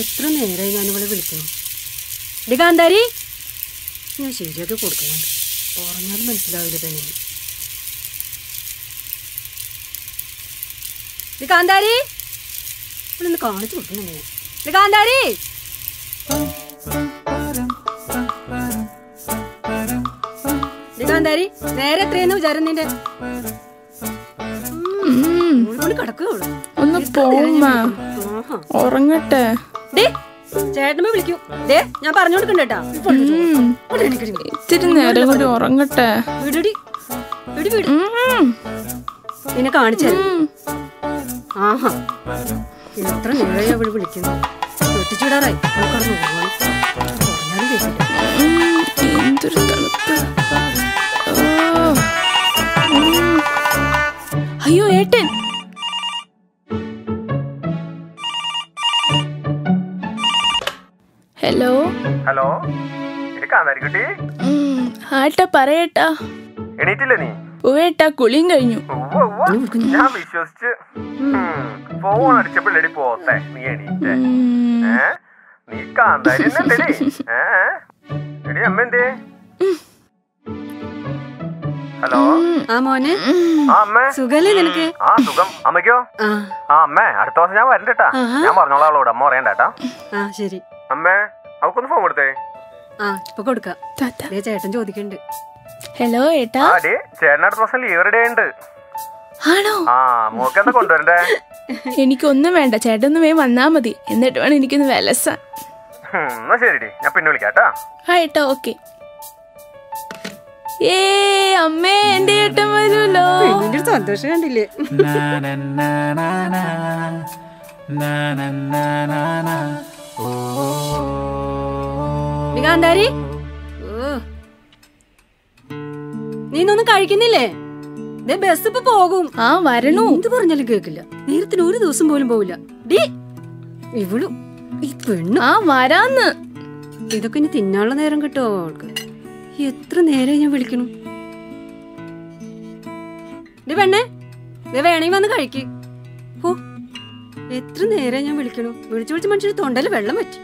എത്ര നേരമായി ഞാനിവളെ വിളിക്കണം ഡി കാന്താരി. ഞാൻ ശരിയാക്കി കൊടുക്കുന്നുണ്ട് പറഞ്ഞാലും മനസ്സിലാവില്ല തന്നെ ഡി കാന്താരി. കാണിച്ചു കൊടുക്കുന്നുണ്ട് ഞാൻ കാന്താരി. കാന്താരി നേരെ എത്രയെന്ന് വിചാരം നിന്റെ? കിടക്കുകയുള്ളൂ ഒന്ന് പോമ്മ ഉറങ്ങട്ടെ. ചേട്ടനെ വിളിക്കൂ. ദേ ഞാൻ പറഞ്ഞു കൊടുക്കണ്ടേട്ടാ ഉം. ഇത്തിരി നേരം കൂടി ഉറങ്ങട്ടെ. നിന്നെ കാണിച്ചു. ആഹാ. എത്ര നേരമായി അവൾ വിളിക്കുന്നു. അയ്യോ ഏട്ടൻ. ഹലോ ഹലോ ഇത് കാന്താരിക്കുട്ടി ഉം. ആട്ടാ പറയട്ടാ. എണീറ്റില്ലേ നീ? ഉവേട്ടാ കുളിയും കഴിഞ്ഞു. ഞാൻ വിശ്വസിച്ച്. ഫോൺ അടിച്ചപ്പോഴേടി പോത്തെ. നീ എണീറ്റേ. നീ കാന്താരി എടി അമ്മ എന്തേ ഹലോ? ആ മോനെ. ആ അമ്മേ. സുഖല്ലേ നിനക്ക്? ആ സുഖം. അമ്മയ്ക്കോ? ആ. ആ അമ്മേ അടുത്ത ദിവസം ഞാൻ വരണ്ടേട്ടാ ഞാൻ പറഞ്ഞോളാം അവളോട്. അമ്മ പറയണ്ടേട്ടാ ആ ശരി. അമ്മേ അവക്കൊന്ന് ഫോൺ കൊടുത്തേ. ആ ഇപ്പൊ കൊടുക്കാം. ദേ ചേട്ടൻ ചോദിക്കണ്ട് ഹലോ ഏട്ടാ. ആ ഡേ ചേട്ടൻ അടുത്ത ദിവസം ലീവ് ഡേ ഉണ്ട്. ആണോ? ആ മോക്ക് എന്താ കൊണ്ടുവരണ്ടേ? എനിക്കൊന്നും വേണ്ട. ചേട്ടൻ ഒന്ന് വേഗം വന്നാ മതി. എന്നിട്ട് വേണം എനിക്കൊന്ന് വിലസാൻ. ഹും, എന്നാ ഞാൻ പിന്നെ വിളിക്കാട്ടാ ആ ഏട്ടാ ഓക്കെ. ഏ അമ്മേ എന്റെ ഏട്ടൻ വരുമല്ലോ. പെണ്ണിന്റെ ഒരു സന്തോഷം കണ്ടില്ലേ? നീ ഇന്നൊന്നും കഴിക്കുന്നില്ലേ? ദേ ബസ് ഇപ്പൊ പോകും. ആ വരണു. എന്ത് പറഞ്ഞാലും കേക്കില്ല. നേരത്തിന് ഒരു ദിവസം പോലും പോവില്ല. ഡി ഇവളും ഈ പെണ്ണു. ആ വരാന്ന്. ഇതൊക്കെ ഇനി തിന്നാനുള്ള നേരം കിട്ടോ അവൾക്ക് എത്ര നേരം ഞാൻ വിളിക്കണു. ഡി പെണ്ണേ ദേ വേണമെങ്കിൽ വന്ന് കഴിക്ക്. എത്ര നേരം ഞാൻ വിളിക്കണു? വിളിച്ചു വിളിച്ച് മനുഷ്യർ തൊണ്ടയിൽ വെള്ളം പറ്റി.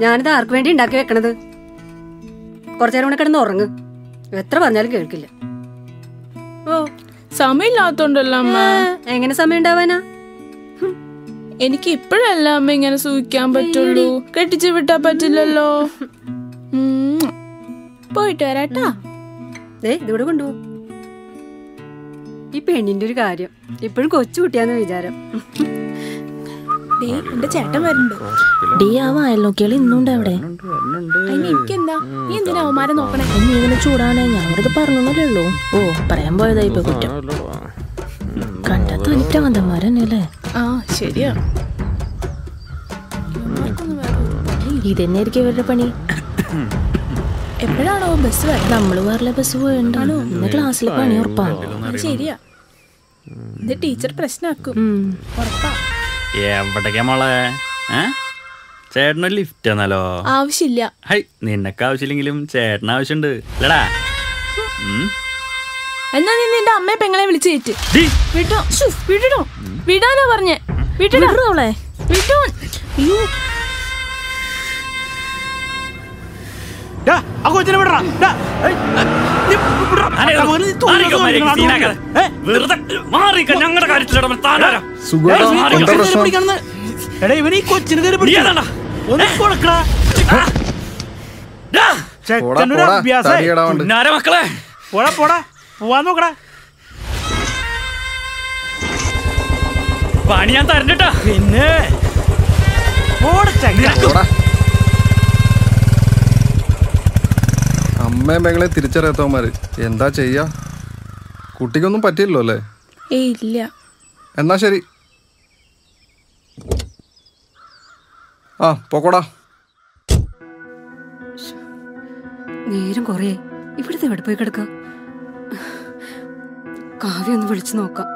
ഞാനിത് ആർക്ക് വേണ്ടി ഉണ്ടാക്കി വെക്കണത്? കുറച്ചേരം കൂടെ കിടന്ന് ഉറങ്ങ്. എത്ര പറഞ്ഞാലും കേൾക്കില്ല. ഓ. സമയമില്ലാത്തോണ്ടല്ലോ എങ്ങനെ സമയം ഉണ്ടാവാനാ? എനിക്ക് ഇപ്പോഴല്ല അമ്മ ഇങ്ങനെ സൂക്ഷിക്കാൻ പറ്റുള്ളൂ? കെട്ടിച്ചു വിട്ടാ പറ്റില്ലല്ലോ. പോയിട്ട് വരാട്ടാ. ദേ ഇതിവിടെ കൊണ്ടുപോ ഈ പെണ്ണിന്റെ ഒരു കാര്യം. ഇപ്പോഴും കൊച്ചു കുട്ടിയാന്ന് വിചാരം. എന്റെ ചേട്ടൻ വരുന്നുണ്ട്. ഡി ആ വായലോക്കിയാൽ ഇന്നുണ്ട് അവിടെ. എനിക്കെന്താ? നീ എന്തിനാ അവന്മാരെ നോക്കണേ? നീ ചൂടാണ് ഞാൻ പറഞ്ഞല്ലേ ഓ പറയാൻ പോയതായി ഇപ്പൊ കുറ്റം. കണ്ടാ ആ ശരിയാ. ഇതന്നെയായിരിക്കും ഇവരുടെ പണി. എപ്പോഴാണോ ബസ് വരുന്നത് നമ്മൾ വേറെ ബസ് പോയണ്ടാണോ? ഇന്ന് ക്ലാസ്സിൽ പണി ഉറപ്പാ. ശരിയാ. ഇത് ടീച്ചർ പ്രശ്നമാക്കും എവിടേക്കാ മോളെ? ചേട്ടനൊരു ലിഫ്റ്റ് ആണല്ലോ ആവശ്യമില്ല. ഹൈ നിനക്ക് ആവശ്യമില്ലെങ്കിലും ചേട്ടന് ആവശ്യമുണ്ട്. അല്ലടാ ഉം. എന്നാ നീ നിന്റെ അമ്മയെ പെങ്ങളെ വിളിച്ചു കയറ്റ്. ഡി. വിട്ടോ? വിടണോ വിടാനാ പറഞ്ഞേ. വിടടാ അവളെ. വിട്ടോ. ഞങ്ങളുടെ കാര്യത്തിൽ കൊച്ചിന് കയറി? ഒന്ന് കൊടുക്കടാ. ചെക്കനൊരു അഭ്യാസം പോടാ പോടാ. പോവാൻ നോക്കടാ. പണി ഞാൻ തരണ്ടട്ടാ പിന്നെ? അമ്മയും പെങ്ങളെ തിരിച്ചറിയാത്തവന്മാര്. എന്താ ചെയ്യാ? കുട്ടിക്കൊന്നും പറ്റിയില്ലോ അല്ലേ? ഇല്ല. എന്നാ ശരി. ആ പോക്കോടാ. നേരം കൊറേ. ഇവിടുത്തെ എവിടെ പോയി കിടക്കാം? കാവ്യ ഒന്ന് വിളിച്ചു നോക്കാം.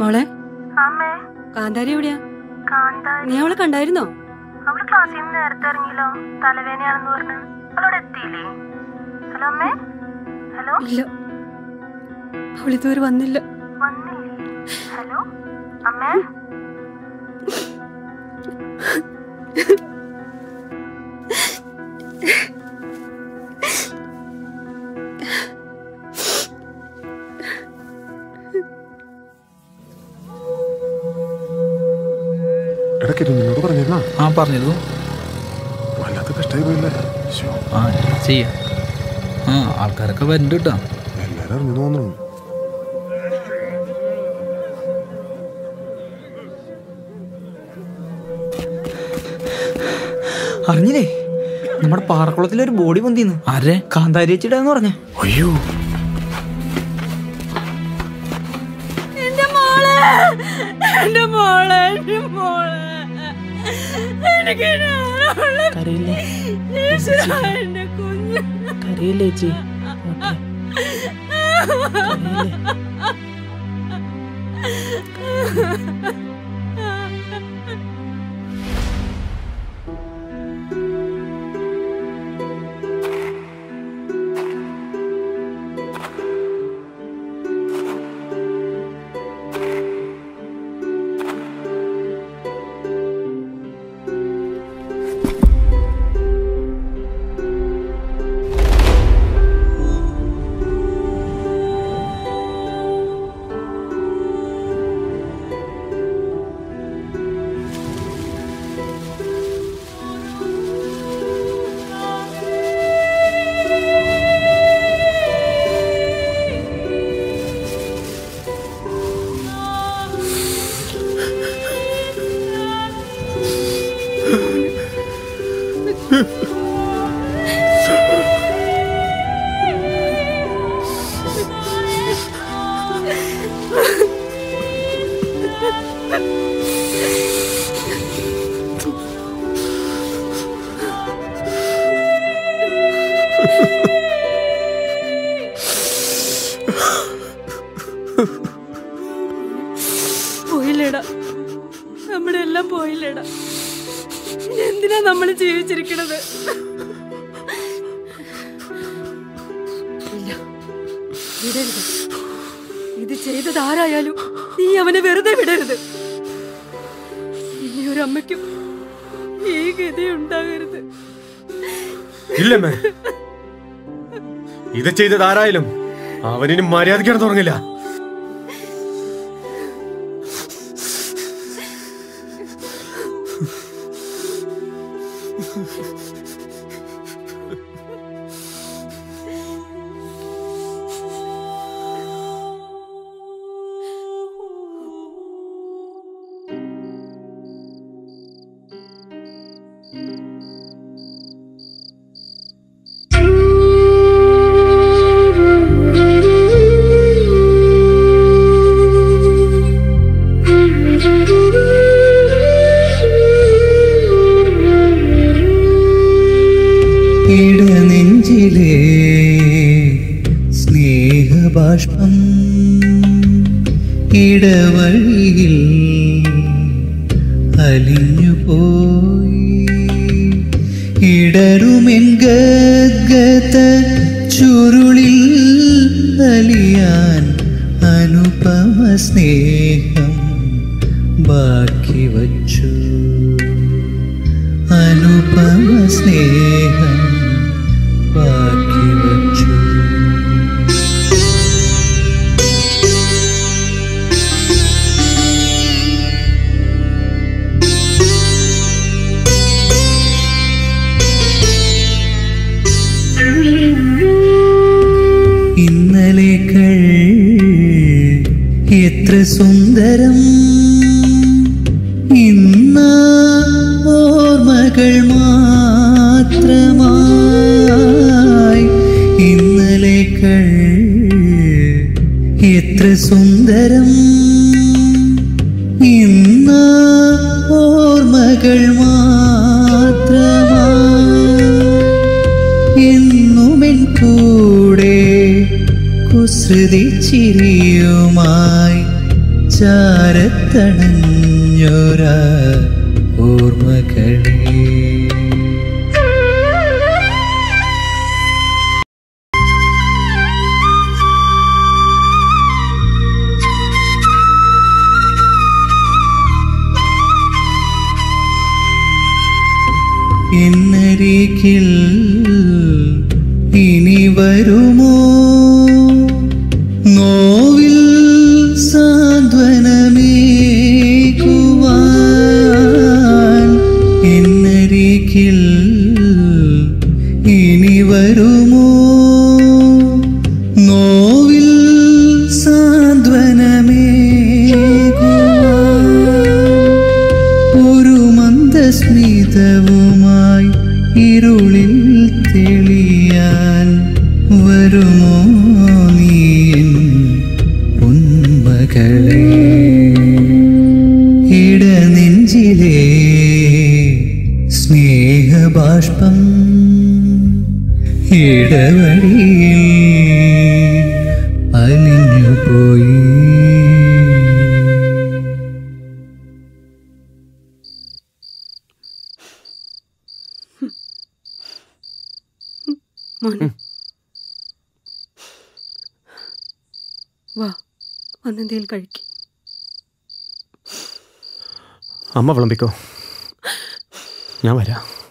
മോളെ? കാന്താരി എവിടെയാ? നീ അവളെ കണ്ടായിരുന്നോ? അവൾ ക്ലാസ്സിൽ നിന്ന് നേരത്തെ ഇറങ്ങിയല്ലോ. തലവേദനയാണെന്ന് പറഞ്ഞു. അവളോട് എത്തിയില്ലേ? ഹലോ അമ്മേ. ഹലോ. ഇല്ല. അവളിതുവരെ വന്നില്ല. വന്നില്ലേ? ഹലോ. അമ്മേ. പറഞ്ഞിരുന്നാ ആ പറഞ്ഞിരുന്നു. വല്ലാത്ത കഷ്ടായി പോയില്ലേ ശ്ശോ, ആ ചെയ്യാം? ആ ആൾക്കാരൊക്കെ വരുന്നുണ്ട് കേട്ടോ അറിഞ്ഞു തോന്നുന്നു. അറിഞ്ഞില്ലേ? നമ്മുടെ പാറക്കുളത്തിൽ ഒരു ബോഡി പൊന്തിന്ന്. ആരെ? കാന്താരി വെച്ചിട്ടാന്ന് പറഞ്ഞേ. അയ്യോ. എന്റെ മോളെ എന്റെ മോളെ എന്റെ മോളെ. കരയില്ലേ? കരയില്ലേ? ചേച്ചി. കരയില്ലേ? ഇല്ലമ്മേ. ഇത് ചെയ്തത് ആരായാലും അവനിന് മര്യാദയ്ക്കാണ് തുടങ്ങില്ല. ഇടരുമെൻ ഗദ്ഗത ചുരുളിൽ അലിയാൻ അനുപമ സ്നേഹം ബാക്കി ഓർമ്മകൾ മാത്രമായി കൂടെ കുസൃതി ചിരിയുമായി ചാരത്തണഞ്ഞോരാ ॐ അമ്മ വിളമ്പിക്കോ. ഞാൻ വരാം.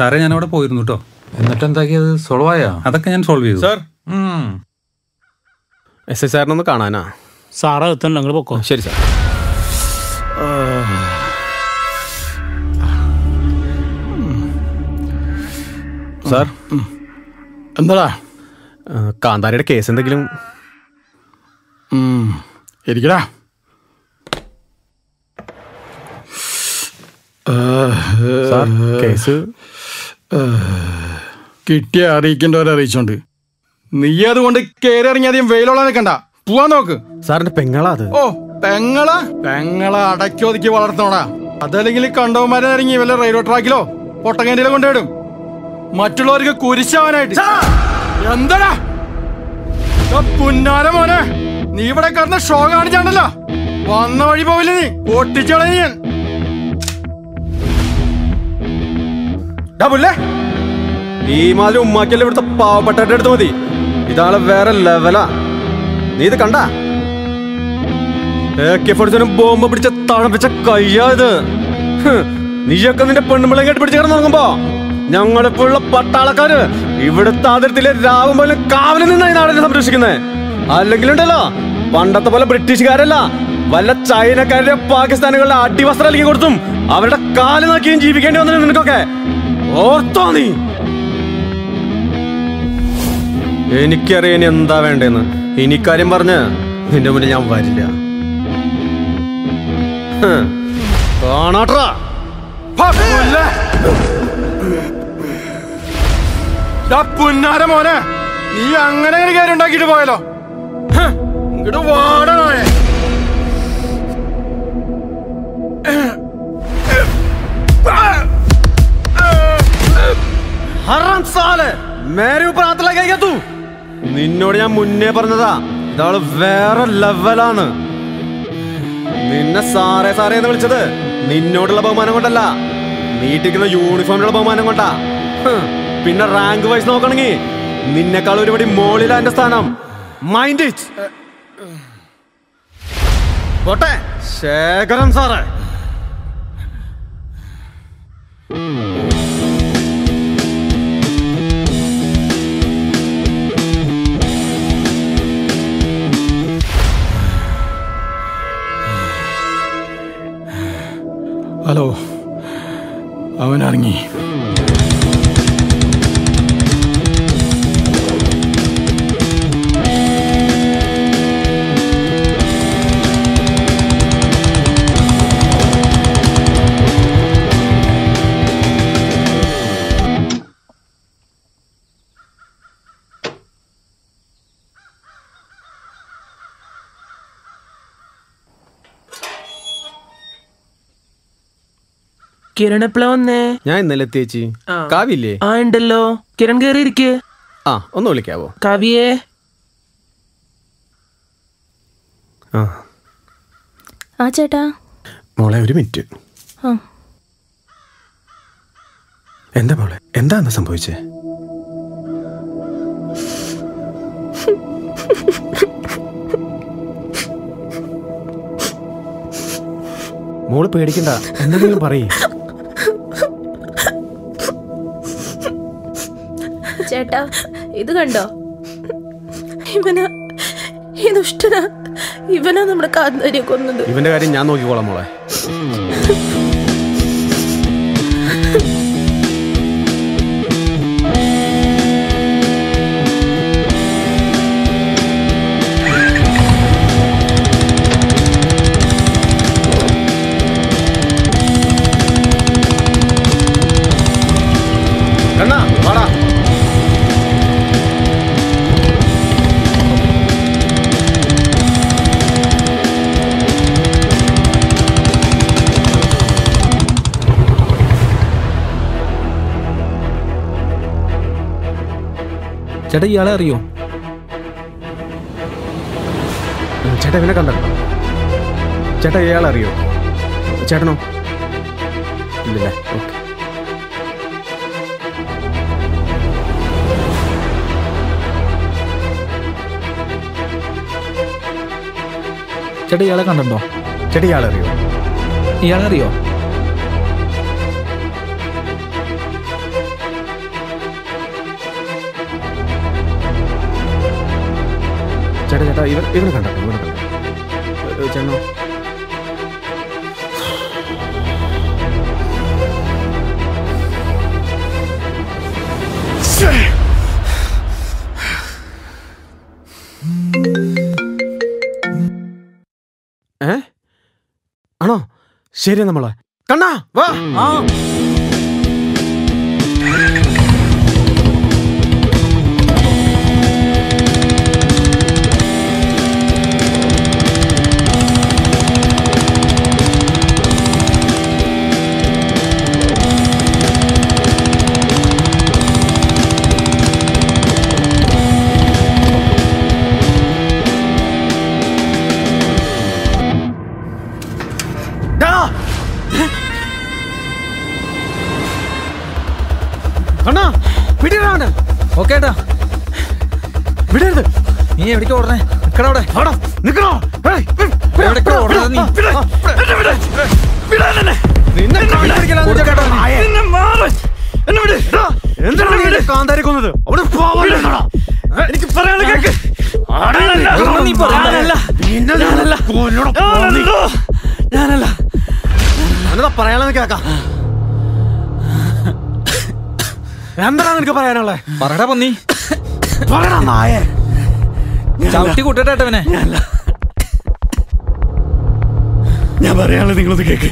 സാറേ ഞാൻ അവിടെ പോയിരുന്നു കേട്ടോ എന്നിട്ട് എന്താക്കിയത് സോൾവ് ആയോ? അതൊക്കെ ഞാൻ സോൾവ് ചെയ്തു. സാർ എസ് ഐ സാറിനൊന്ന് കാണാനാ? സാറാ എത്തണ്ട നിങ്ങൾ പൊക്കോ. ശരി സാർ. സാർ. എന്താടാ? കാന്താരിയുടെ കേസ് എന്തെങ്കിലും? ഇരിക്കടാ. സാർ കേസ് കിട്ടിയ അറിയിക്കേണ്ടവരെ അറിയിച്ചോണ്ട്. നീ അതുകൊണ്ട് കയറി ഇറങ്ങി അധികം വെയിലുള്ള നിൽക്കണ്ട പോവാൻ നോക്ക്. സാറിന്റെ പെങ്ങളാ അത്. ഓ പെങ്ങള? പെങ്ങള അടക്കി ഒതുക്കി വളർത്തണോടാ അതല്ലെങ്കിൽ കണ്ടവന്മാരെ ഇറങ്ങി വല്ല റെയിൽവേ ട്രാക്കിലോ പൊട്ടക്കേണ്ടിയിലോ കൊണ്ടുവിടും മറ്റുള്ളവർക്ക് കുരിശാവാനായിട്ട്. എന്താടാ? ദാ പുന്നാര മോനെ. നീ ഇവിടെ കിടന്ന ഷോ കാണിച്ചാണ്ടല്ലോ. വന്ന വഴി പോവില്ല നീ? പൊട്ടിച്ചോളെ ഞാൻ. ഈ മാതിരി ഉമ്മാക്കിയല്ലേ ഇവിടുത്തെ പാവപ്പെട്ടവരുടെ അടുത്ത് മതി. ഇതാളെ വേറെ ലെവലാ നീ ഇത് കണ്ട? ബോംബ് പിടിച്ച തണുപ്പിച്ച കയ്യാ ഇത്. നീയൊക്കെ നിന്റെ പെണ്ണുമ്പിളെ കേട്ട് പിടിച്ച് കിടന്നുറങ്ങുമ്പോ ഞങ്ങളിപ്പോഴുള്ള പട്ടാളക്കാര് ഇവിടുത്തെ അതിർത്തിയിലെ രാവും പോലും കാവലിൽ നിന്നായി നാടിനെ സംരക്ഷിക്കുന്നത് അല്ലെങ്കിലുണ്ടല്ലോ പണ്ടത്തെ പോലെ ബ്രിട്ടീഷുകാരല്ല വല്ല ചൈനക്കാരുടെ പാകിസ്ഥാനുകളുടെ അടിവസ്ത്രം അല്ലെങ്കിൽ കൊടുത്തും അവരുടെ കാൽ നോക്കിയും ജീവിക്കേണ്ടി വന്നിട്ടുണ്ട് നിനക്കൊക്കെ. ഓർത്തോ നീ ഇനി എന്താ വേണ്ടേന്ന്. ഇനി കാര്യം പറഞ്ഞ് നിന്റെ മുന്നിൽ ഞാൻ വരില്ല. പുന്നാര മോനെ. നീ അങ്ങനെ ഒരു കാര്യം ഉണ്ടാക്കിയിട്ട് പോയല്ലോ. ഇങ്ങോട്ട് ഇങ്ങട് വാടാ നായെ. ഹറാം സാലെ മേരെ ഊപ്പർ ഹാത്ത് ലഗായേഗാ തൂ നിന്നോട് ഞാൻ മുന്നേ പറഞ്ഞതാ ഇതാൾ വേറെ ലെവലാണ് നിന്നെ സാറേ സാറേ എന്ന് വിളിച്ചത് നിന്നോടുള്ള ബഹുമാനം കൊണ്ടല്ല നീട്ടിക്കുന്ന യൂണിഫോമിനുള്ള ബഹുമാനം കൊണ്ടാ. പിന്നെ റാങ്ക് വൈസ് നോക്കണെങ്കി നിന്നെക്കാൾ ഒരുപടി മോളിലാ എന്റെ സ്ഥാനം. മൈൻഡ് ഇറ്റ് പോട്ടെ. ശേഖരൻ സാറേ. ഹലോ. അവൻ ഇറങ്ങി കിരൺ എപ്പോഴാ വന്നേ? ഞാൻ ഇന്നലെ എത്തിയേച്ചി. ആ. കാവില്ലേ ആ ഉണ്ടല്ലോ. കിരൺ കേറി ഇരിക്കേ ആ ഒന്ന് വിളിക്കാവോ? കവിയെ. ആ. ആ ചേട്ടാ. മോളെ ഒരു മിനിറ്റ്. ആ. എന്താ മോളെ? എന്താന്ന് സംഭവിച്ചേ? മോൾ പേടിക്കണ്ട. എന്തെങ്കിലും പറയേ. ചേട്ടാ ഇത് കണ്ടോ? ഇവനാ ഈ ദുഷ്ടന. ഇവനാ നമ്മുടെ കാന്താരിയെ കൊന്നത്. ഇവന്റെ കാര്യം ഞാൻ നോക്കിക്കോളാം മോളെ. ചേട്ടാ ഇയാളെ അറിയോ? ചേട്ടാ ഇവനെ കണ്ടോ? ചേട്ടാ ഇയാളെ അറിയോ? ചേട്ടനോ? ഇല്ല ഓക്കെ. ചേട്ടാ ഇയാളെ കണ്ടോ ചേട്ടാ ഇയാളെ അറിയോ? ഇയാളെ അറിയോ? ഇവൻ ഇവനെ കണ്ടോ? ഇവനെ കണ്ടോ? ചെന്നോ ഏ ആണോ? ശരി നമ്മളെ. കണ്ണാ വാ. കണ്ണാ ഓക്കെ ഏട്ടാ വിടരുത്. നീ എവിടേക്ക് ഓടണേ നിക്കടാ അവിടെ. ആടാ നിക്കണോ എവിടേക്കാ ഓടണത് നീ? കാന്താരി കൊന്നത് അവിടെ എനിക്ക് പറയാനുള്ള കേക്ക്. ഞാനല്ല. പറയാനെന്ന് കേക്കാം. എന്താണ് നിനക്ക് പറയാനുള്ളത് പറടാ പന്നി. പറടാ നായേ. ചവിട്ടി കൂട്ടട്ടെ ഞാൻ പറയാനുള്ളത് നിങ്ങളൊന്ന് കേക്ക്.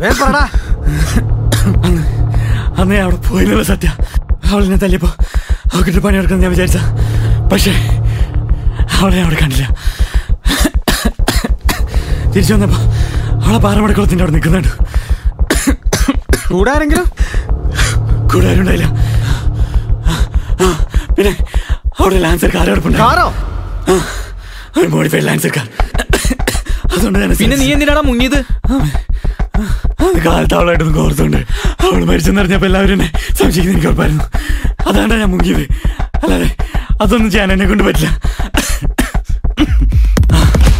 വേ പറടാ. അന്ന് ഞാൻ അവിടെ പോയില്ലല്ലോ സത്യ. അവളെന്നെ തല്ലിയപ്പോ അവക്കിട്ട് പണിയെടുക്കണം ഞാൻ വിചാരിച്ച. പക്ഷേ അവളെ ഞാൻ അവിടെ കണ്ടില്ല. തിരിച്ചു വന്നപ്പോ അവളെ പാറമടക്കുളത്തിന്റെ അവിടെ നിൽക്കുന്നുണ്ട്. കൂടെ ആരെങ്കിലും? കൂടെ പിന്നെ അവിടെ ലാൻസർ കാർ കിടപ്പുണ്ട്. മോഡിഫൈഡ് ലാൻസർ കാർ അതുകൊണ്ട് തന്നെ പിന്നെ നീ എന്തിനാടാ മുങ്ങിയത്? അത് കാലത്ത് അവളായിട്ടൊന്നും കോർത്തുണ്ട് അവൾ മരിച്ചെന്ന് അറിഞ്ഞപ്പോ എല്ലാവരും എന്നെ സംശയിക്കുന്ന എനിക്ക് ഉറപ്പായിരുന്നു. അതാണ് ഞാൻ മുങ്ങിയത്. അല്ലാതെ അതൊന്നും ചെയ്യാൻ എന്നെ കൊണ്ട് പറ്റില്ല.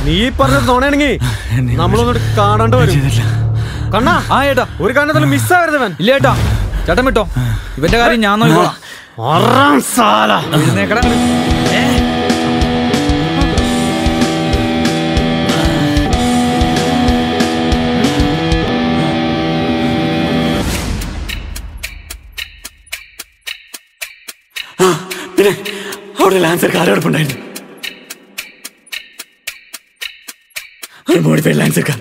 നീ ഈ പറഞ്ഞത് നോണയാണെങ്കിൽ നമ്മളൊന്നും കാണാണ്ട് വരും. കണ്ണാ ആ ഏട്ടാ. ഒരു കാരണത്തിലും മിസ്സാവരുത് അവൻ ഇല്ല ഏട്ടാ. ചേട്ടൻ വിട്ടോ? ഇവന്റെ കാര്യം ഞാൻ നോക്കിക്കോളാം? പിന്നെ അവിടെ ലാൻസർ കാർ കിടപ്പുണ്ടായിരുന്നു ഒരു മോഡിഫൈഡ് ലാൻസർ കാർ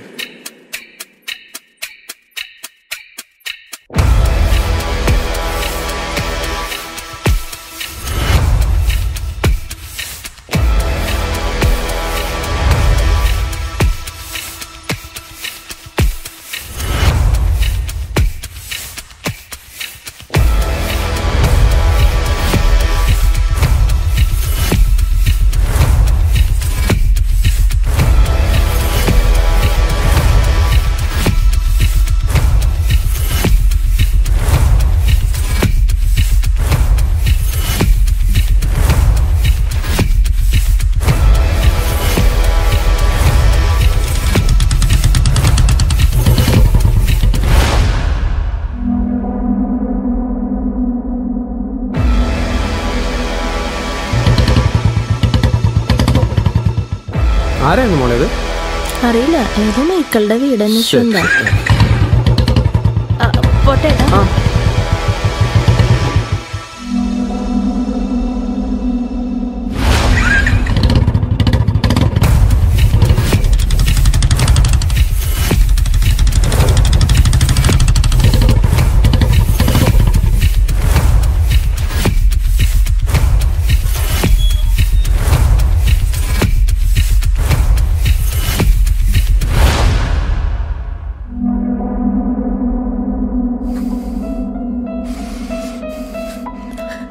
ഏതോ മൈക്കളുടെ വീട് അന്വേഷിച്ചു പോട്ടെ.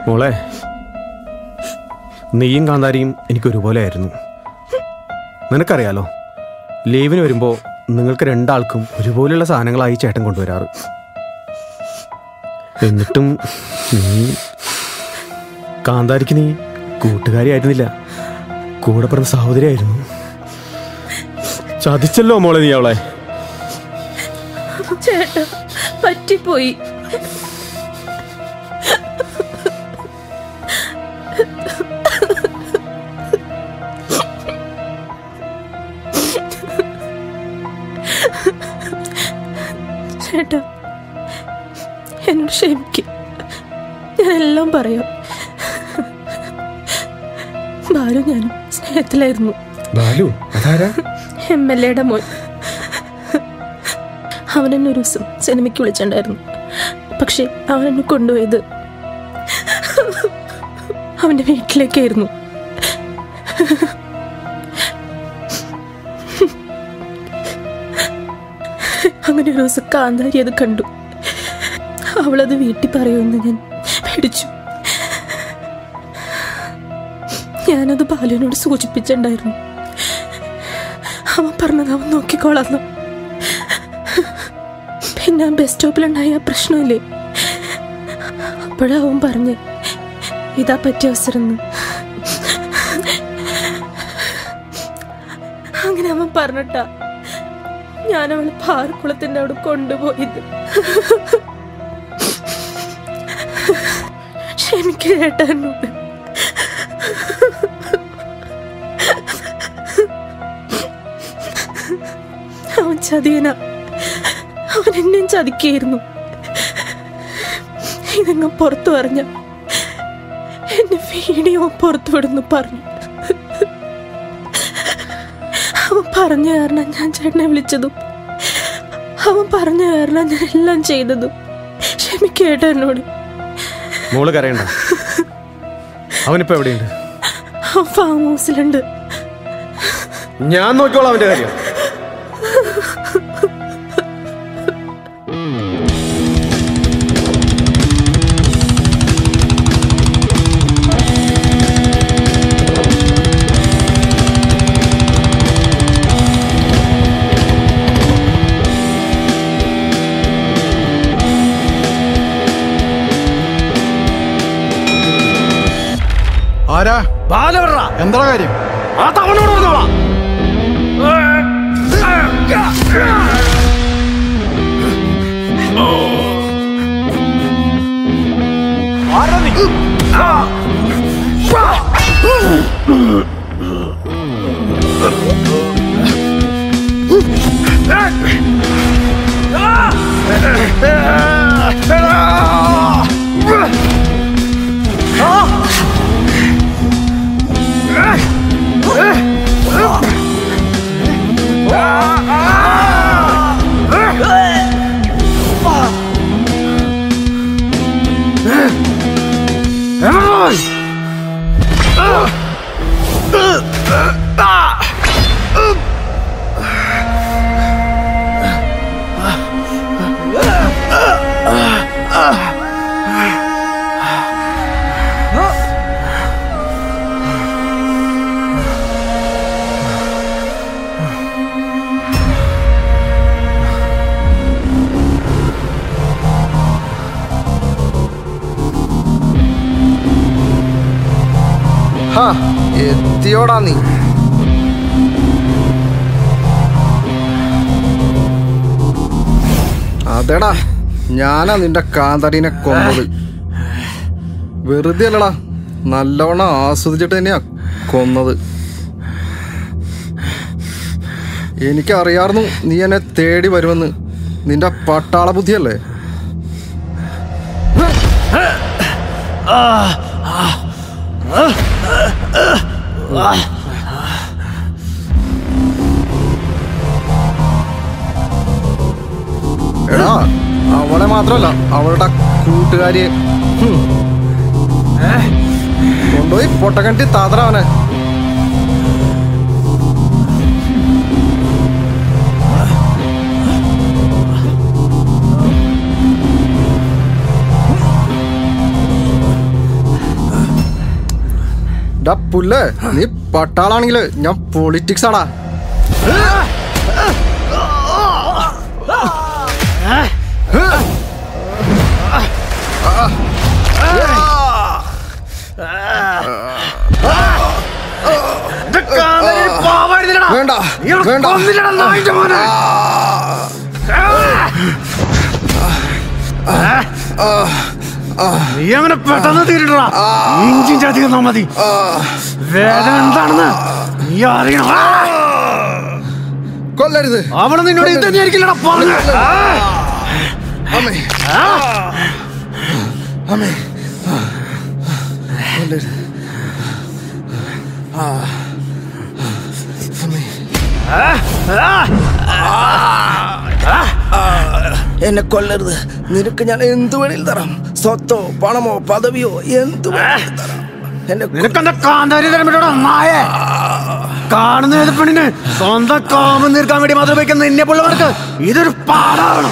മോളെ നീയും കാന്താരിയും എനിക്കൊരുപോലെ ആയിരുന്നു നിനക്കറിയാലോ ലീവിന് വരുമ്പോൾ നിങ്ങൾക്ക് രണ്ടാൾക്കും ഒരുപോലെയുള്ള സാധനങ്ങളായി ചേട്ടൻ കൊണ്ടുവരാറ്. എന്നിട്ടും നീ കാന്താരിക്ക് നീ കൂട്ടുകാരിയായിരുന്നില്ല. കൂടെ പറഞ്ഞ സഹോദരിയായിരുന്നു. ചതിച്ചല്ലോ മോളെ നീ അവളെ. പറ്റിപ്പോയി. സ്നേഹത്തിലായിരുന്നു ബാലു അതാരാ? എം എൽ എയുടെ മോൻ. അവൻ എന്നെ ഒരു ദിവസം സിനിമയ്ക്ക് വിളിച്ചിട്ടുണ്ടായിരുന്നു. പക്ഷെ അവൻ എന്നെ കൊണ്ടുപോയത് അവന്റെ വീട്ടിലേക്കായിരുന്നു. അങ്ങനെ ഒരു ദിവസം കാന്താരി അത് കണ്ടു. അവളത് വീട്ടിൽ പറയുമെന്ന് ഞാൻ പേടിച്ചു. ഞാനത് ബാലുവിനോട് സൂചിപ്പിച്ചിട്ടുണ്ടായിരുന്നു. അവൻ പറഞ്ഞത് അവൻ നോക്കിക്കോളാന്ന്. പിന്നെ ബസ് സ്റ്റോപ്പിലുണ്ടായ പ്രശ്നമില്ലേ? അപ്പോഴാ അവൻ പറഞ്ഞ് ഇതാ പറ്റിയ അവസരം അങ്ങനെ അവൻ പറഞ്ഞിട്ടാ ഞാൻ അവളെ പാറക്കുളത്തിന്റെ അവിടെ കൊണ്ടുപോയത്. ക്ഷമിക്കുക ചേട്ടാ എന്നോട്. ചതിയനാ. അവൻ എന്നെയും ചതിക്കായിരുന്നു ഇതങ്ങ് പുറത്തു പറഞ്ഞ എന്റെ വീഡിയോ പുറത്തു വിടുന്നു പറഞ്ഞു. അവൻ പറഞ്ഞു കാരണം ഞാൻ ചേട്ടനെ വിളിച്ചതും അവൻ പറഞ്ഞ കാരണം ഞാൻ എല്ലാം ചെയ്തതും ക്ഷമിക്കേട്ട എന്നോട്. മോൾ കരയണ്ട. അവനിപ്പോ എവിടെയുണ്ട്? ഫാം ഹൗസിലുണ്ട്. ഞാൻ നോക്കിക്കോളാം അവന്റെ കാര്യം. ആരാ? എന്താ കാര്യം? ആ തവണോട് പറഞ്ഞോളാം. ഹാ എത്തിയോടാ നീ? അതെടാ ഞാനാ നിന്റെ കാന്തടീനെ കൊന്നത്. വെറുതെ അല്ലടാ നല്ലവണ്ണം ആസ്വദിച്ചിട്ട് തന്നെയാ കൊന്നത്. എനിക്കറിയാർന്നു നീ എന്നെ തേടി വരുമെന്ന്. നിന്റെ പട്ടാള ബുദ്ധിയല്ലേ? എടാ അവളെ മാത്രമല്ല അവളുടെ കൂട്ടുകാരിയെ ഹും. കൊണ്ടുപോയി പൊട്ടക്കണ്ടി താതറാവനെ ഡാ പുല്ലേ നീ പട്ടാളാണെങ്കിൽ ഞാൻ പൊളിറ്റിക്സ് ആടാ. വേണ്ട വേണ്ട. നീ അങ്ങനെ പെട്ടെന്ന് തീരിട്ടാ ഇഞ്ചി അധികം മതി. വേദന എന്താണെന്ന് നീ അറിയണം. കൊല്ലരുത്. അവൾ നിന്നോട് ഇത് തന്നെയായിരിക്കില്ലടാ പറഞ്ഞു? അമ്മേ. അമ്മേ. കൊല്ലരുത്. ആ. അമ്മേ. എന്നെ കൊല്ലരുത്. നിനക്ക് ഞാൻ എന്തു വേണേലും തരാം. സ്വത്തോ പണമോ പദവിയോ എന്തു കാണുന്ന ഏത് പെണ്ണിന് സ്വന്തം കാമം തീർക്കാൻ വേണ്ടി മാത്രം വെക്കുന്ന നിന്നെ പിള്ളവർക്ക് ഇതൊരു പാടാണ്